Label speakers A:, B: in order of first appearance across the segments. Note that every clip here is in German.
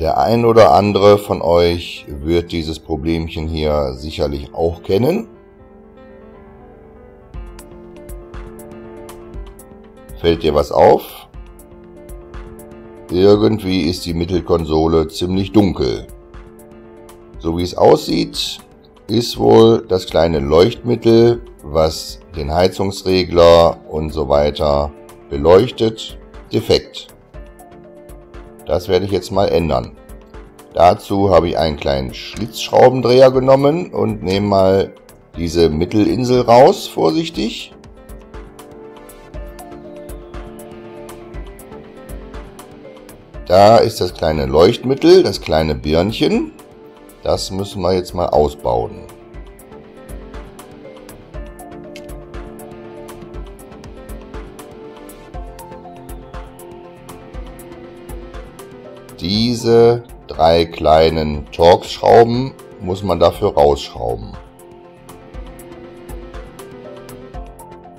A: Der ein oder andere von euch wird dieses Problemchen hier sicherlich auch kennen. Fällt dir was auf? Irgendwie ist die Mittelkonsole ziemlich dunkel. So wie es aussieht, ist wohl das kleine Leuchtmittel, was den Heizungsregler und so weiter beleuchtet, defekt. Das werde ich jetzt mal ändern. Dazu habe ich einen kleinen Schlitzschraubendreher genommen und nehme mal diese Mittelinsel raus, vorsichtig. Da ist das kleine Leuchtmittel, das kleine Birnchen. Das müssen wir jetzt mal ausbauen. Diese drei kleinen Torx-Schrauben muss man dafür rausschrauben.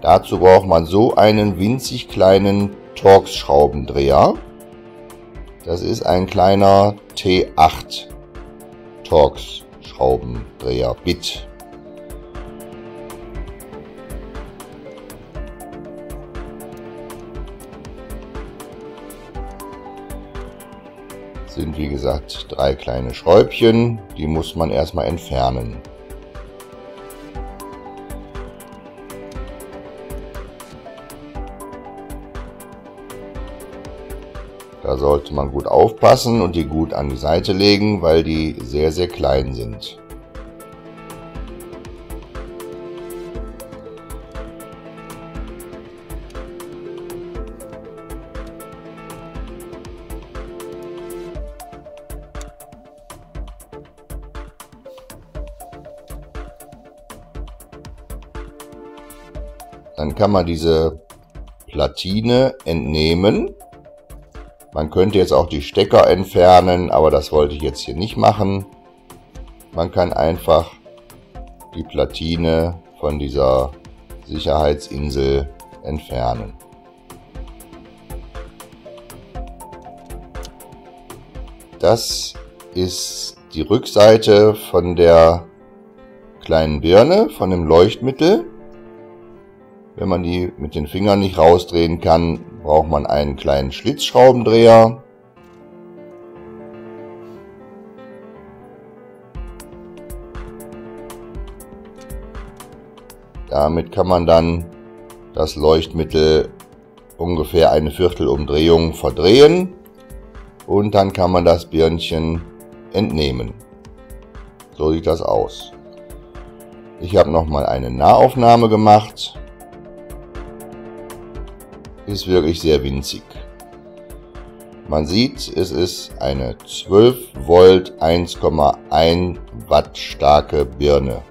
A: Dazu braucht man so einen winzig kleinen Torx-Schraubendreher. Das ist ein kleiner T8 Torx Schraubendreher Bit. Sind wie gesagt drei kleine Schräubchen, die muss man erstmal entfernen. Da sollte man gut aufpassen und die gut an die Seite legen, weil die sehr, sehr klein sind. Dann kann man diese Platine entnehmen man könnte jetzt auch die Stecker entfernen, aber das wollte ich jetzt hier nicht machen. Man kann einfach die Platine von dieser Sicherheitsinsel entfernen. Das ist die Rückseite von der kleinen Birne, von dem Leuchtmittel. Wenn man die mit den Fingern nicht rausdrehen kann, braucht man einen kleinen Schlitzschraubendreher. Damit kann man dann das Leuchtmittel ungefähr eine Viertelumdrehung verdrehen und dann kann man das Birnchen entnehmen. So sieht das aus. Ich habe nochmal eine Nahaufnahme gemacht ist wirklich sehr winzig. Man sieht, es ist eine 12 Volt 1,1 Watt starke Birne.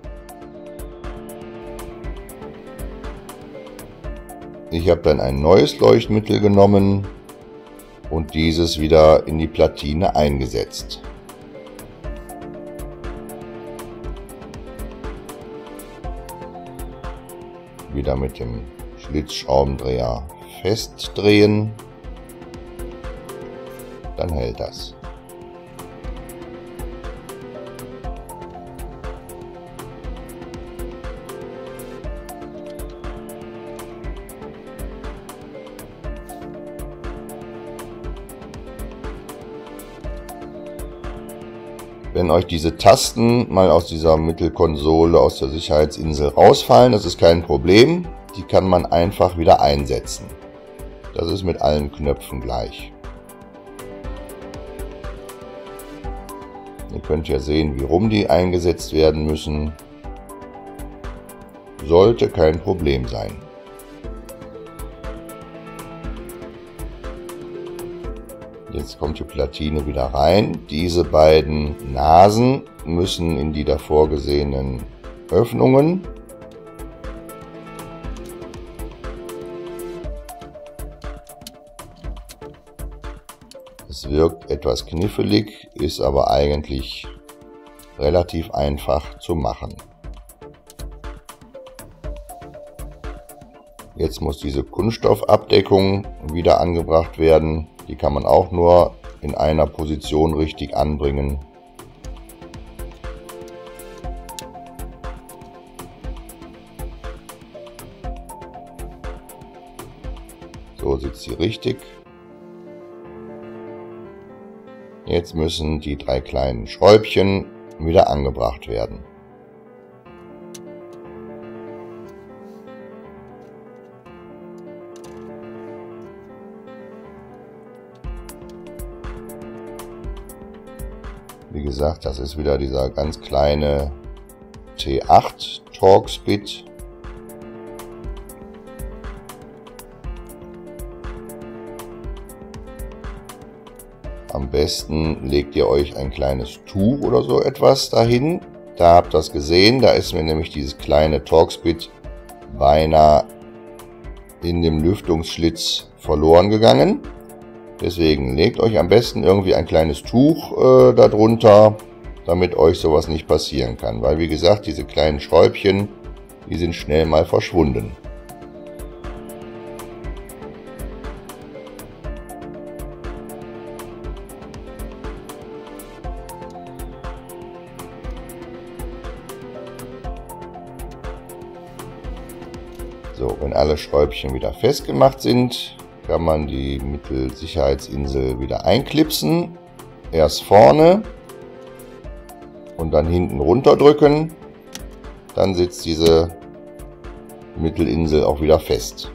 A: Ich habe dann ein neues Leuchtmittel genommen und dieses wieder in die Platine eingesetzt. Wieder mit dem Schlitzschraubendreher festdrehen, dann hält das. Wenn euch diese Tasten mal aus dieser Mittelkonsole, aus der Sicherheitsinsel rausfallen, das ist kein Problem. Die kann man einfach wieder einsetzen. Das ist mit allen Knöpfen gleich. Ihr könnt ja sehen, wie rum die eingesetzt werden müssen. Sollte kein Problem sein. Jetzt kommt die Platine wieder rein. Diese beiden Nasen müssen in die davor gesehenen Öffnungen. Es wirkt etwas knifflig, ist aber eigentlich relativ einfach zu machen. Jetzt muss diese Kunststoffabdeckung wieder angebracht werden. Die kann man auch nur in einer Position richtig anbringen. So sitzt sie richtig. Jetzt müssen die drei kleinen Schräubchen wieder angebracht werden. Wie gesagt, das ist wieder dieser ganz kleine T8 Torx-Bit. Am besten legt ihr euch ein kleines Tuch oder so etwas dahin. Da habt ihr das gesehen, da ist mir nämlich dieses kleine Torx-Bit beinahe in dem Lüftungsschlitz verloren gegangen. Deswegen legt euch am besten irgendwie ein kleines Tuch äh, darunter, damit euch sowas nicht passieren kann. Weil wie gesagt, diese kleinen Schräubchen, die sind schnell mal verschwunden. Wenn alle Schräubchen wieder festgemacht sind, kann man die Mittelsicherheitsinsel wieder einklipsen. Erst vorne und dann hinten runterdrücken. Dann sitzt diese Mittelinsel auch wieder fest.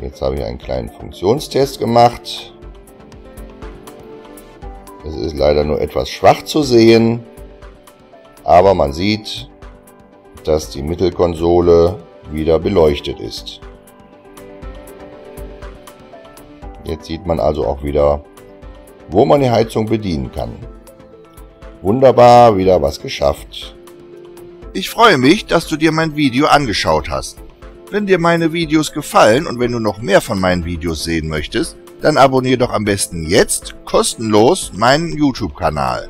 A: Jetzt habe ich einen kleinen Funktionstest gemacht. Es ist leider nur etwas schwach zu sehen, aber man sieht, dass die Mittelkonsole wieder beleuchtet ist. Jetzt sieht man also auch wieder, wo man die Heizung bedienen kann. Wunderbar, wieder was geschafft.
B: Ich freue mich, dass du dir mein Video angeschaut hast. Wenn dir meine Videos gefallen und wenn du noch mehr von meinen Videos sehen möchtest, dann abonniere doch am besten jetzt kostenlos meinen YouTube-Kanal.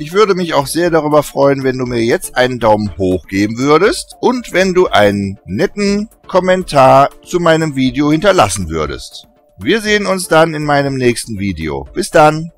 B: Ich würde mich auch sehr darüber freuen, wenn du mir jetzt einen Daumen hoch geben würdest und wenn du einen netten Kommentar zu meinem Video hinterlassen würdest. Wir sehen uns dann in meinem nächsten Video. Bis dann!